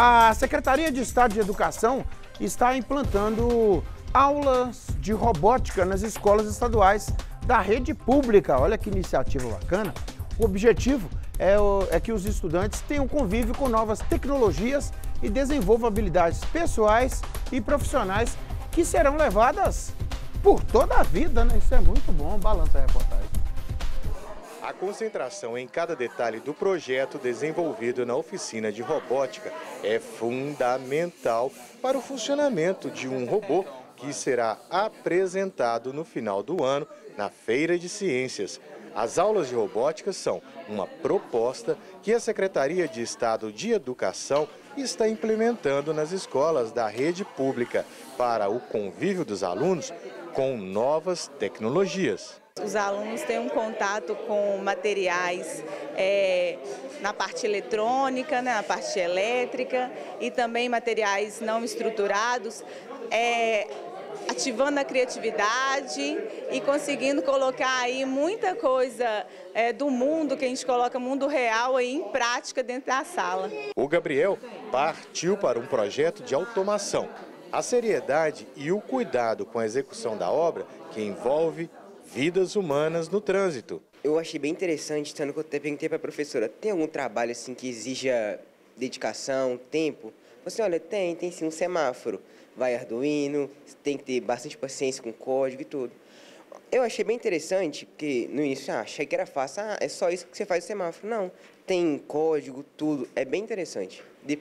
A Secretaria de Estado de Educação está implantando aulas de robótica nas escolas estaduais da rede pública. Olha que iniciativa bacana. O objetivo é, é que os estudantes tenham convívio com novas tecnologias e desenvolvam habilidades pessoais e profissionais que serão levadas por toda a vida, né? Isso é muito bom. Balança a reportagem. A concentração em cada detalhe do projeto desenvolvido na oficina de robótica é fundamental para o funcionamento de um robô que será apresentado no final do ano na Feira de Ciências. As aulas de robótica são uma proposta que a Secretaria de Estado de Educação está implementando nas escolas da rede pública para o convívio dos alunos com novas tecnologias. Os alunos têm um contato com materiais é, na parte eletrônica, né, na parte elétrica e também materiais não estruturados, é, ativando a criatividade e conseguindo colocar aí muita coisa é, do mundo que a gente coloca mundo real aí em prática dentro da sala. O Gabriel partiu para um projeto de automação. A seriedade e o cuidado com a execução da obra que envolve vidas humanas no trânsito. Eu achei bem interessante, tanto que eu até perguntei para a professora, tem algum trabalho assim que exija dedicação, tempo? Você, olha, tem, tem sim um semáforo. Vai Arduino, tem que ter bastante paciência com código e tudo. Eu achei bem interessante, porque no início, ah, achei que era fácil, ah, é só isso que você faz o semáforo. Não, tem código, tudo, é bem interessante. De,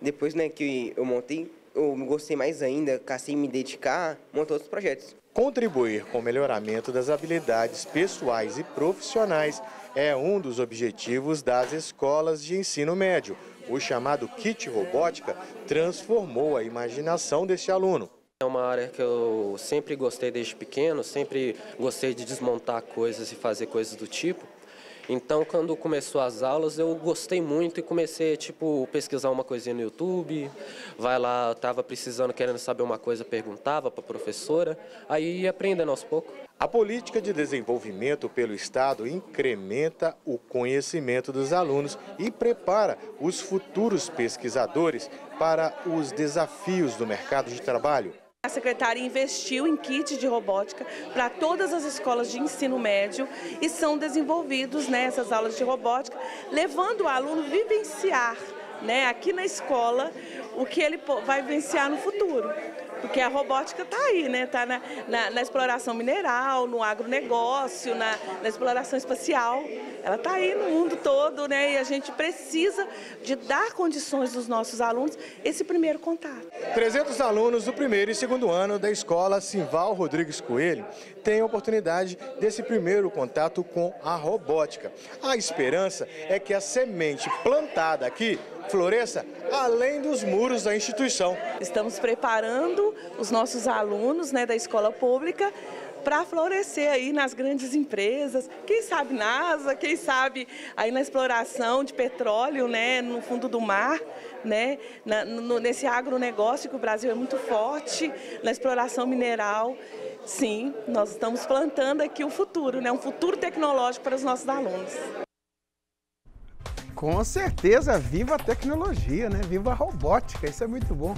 depois né, que eu montei, eu gostei mais ainda, cassei me dedicar, montou outros projetos. Contribuir com o melhoramento das habilidades pessoais e profissionais é um dos objetivos das escolas de ensino médio. O chamado Kit Robótica transformou a imaginação deste aluno. É uma área que eu sempre gostei desde pequeno, sempre gostei de desmontar coisas e fazer coisas do tipo. Então, quando começou as aulas, eu gostei muito e comecei, tipo, pesquisar uma coisinha no YouTube. Vai lá, estava precisando, querendo saber uma coisa, perguntava para a professora. Aí ia aprendendo aos poucos. A política de desenvolvimento pelo Estado incrementa o conhecimento dos alunos e prepara os futuros pesquisadores para os desafios do mercado de trabalho. A secretária investiu em kits de robótica para todas as escolas de ensino médio e são desenvolvidos nessas né, aulas de robótica, levando o aluno a vivenciar né, aqui na escola o que ele vai vivenciar no futuro. Porque a robótica está aí, né? Está na, na, na, exploração mineral, no agronegócio, na, na exploração espacial. Ela está aí no mundo todo, né? E a gente precisa de dar condições dos nossos alunos esse primeiro contato. 300 alunos do primeiro e segundo ano da escola Simval Rodrigues Coelho têm a oportunidade desse primeiro contato com a robótica. A esperança é que a semente plantada aqui floresça além dos muros da instituição. Estamos preparando os nossos alunos né, da escola pública para florescer aí nas grandes empresas, quem sabe NASA, quem sabe aí na exploração de petróleo, né, no fundo do mar, né, na, no, nesse agronegócio que o Brasil é muito forte, na exploração mineral. Sim, nós estamos plantando aqui o futuro, né, um futuro tecnológico para os nossos alunos. Com certeza, viva a tecnologia, né? Viva a robótica, isso é muito bom.